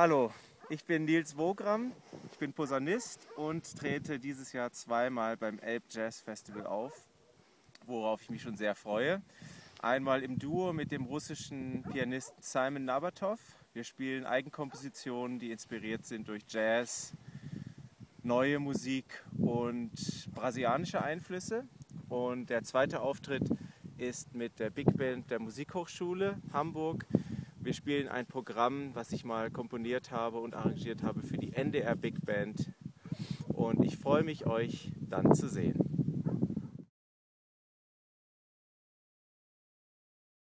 Hallo, ich bin Nils Wogram, ich bin Posaunist und trete dieses Jahr zweimal beim Elb Jazz Festival auf, worauf ich mich schon sehr freue. Einmal im Duo mit dem russischen Pianisten Simon Nabatov. Wir spielen Eigenkompositionen, die inspiriert sind durch Jazz, neue Musik und brasilianische Einflüsse. Und der zweite Auftritt ist mit der Big Band der Musikhochschule Hamburg wir spielen ein Programm, was ich mal komponiert habe und arrangiert habe für die NDR Big Band. Und ich freue mich, euch dann zu sehen.